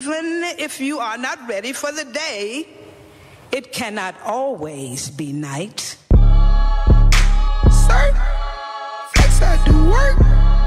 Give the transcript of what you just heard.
Even if you are not ready for the day, it cannot always be night. Sir, flex, I do work.